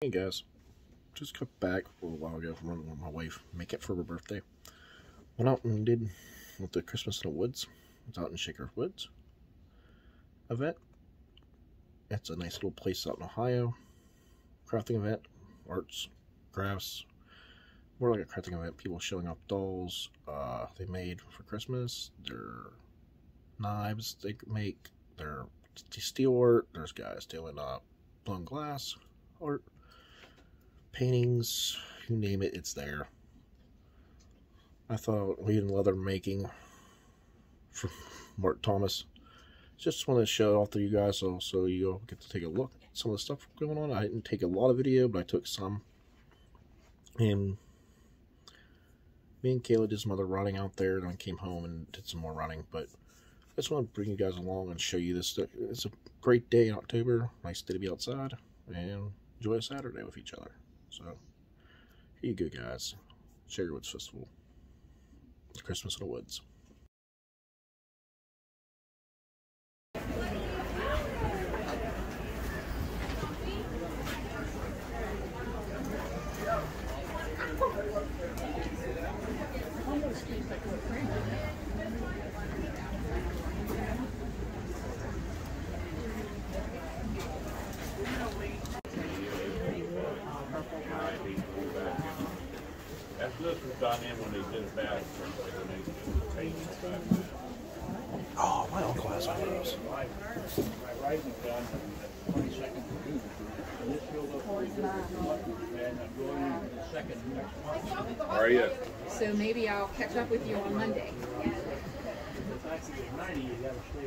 Hey guys, just got back a little while ago from running with my wife, make it for her birthday. Went out and did with the Christmas in the Woods. It's out in Shaker Woods event. It's a nice little place out in Ohio. Crafting event, arts, crafts, more like a crafting event. People showing off dolls uh, they made for Christmas, their knives they make, their steel art. There's guys doing uh, blown glass art paintings, you name it, it's there. I thought we in leather making from Mark Thomas. Just wanted to show off to you guys so, so you all get to take a look at some of the stuff going on. I didn't take a lot of video, but I took some. And me and Kayla did some other running out there, and I came home and did some more running. But I just want to bring you guys along and show you this. It's a great day in October. Nice day to be outside and enjoy a Saturday with each other. So, here you go, guys. Shaker Woods Festival. Christmas in the Woods. That's this was done in when they did it back, when they did the back. Oh, my uncle has one of those. My writing done twenty-second of June, and this filled up pretty good, and I'm going into the second next month. How are you? So maybe I'll catch up with you on Monday. Ninety, you gotta stay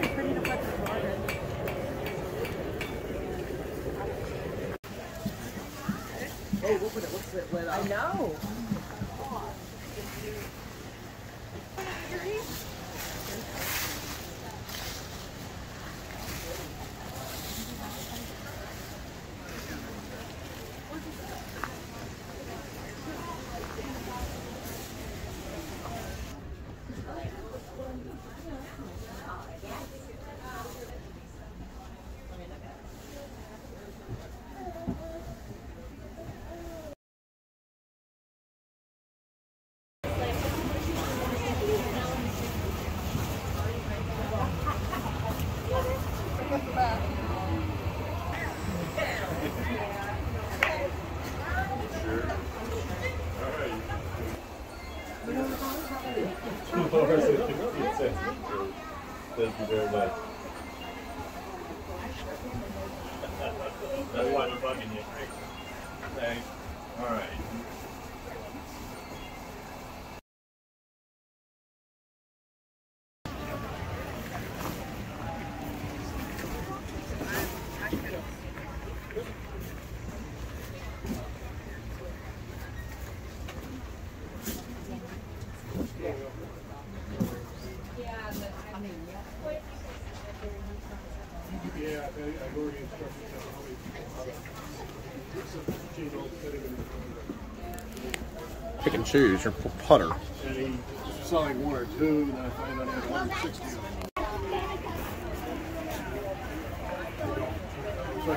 be pretty to put in the garden. I know. Thank you very much. That's why I'm bugging you. Thanks. All right. Yeah, I- I've already instructed them how many people how to put some chain all fitting in. Pick and choose your putter. And he one or two, then I out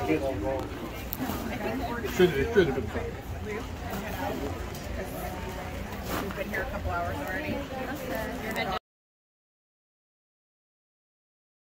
can't all go. Should, it should have been fun. We've been here a couple hours already.